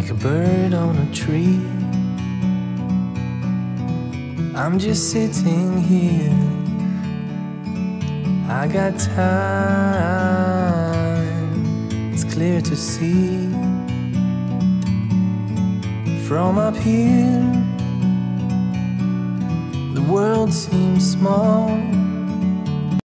like a bird on a tree. I'm just sitting here. I got time, it's clear to see. From up here, the world seems small.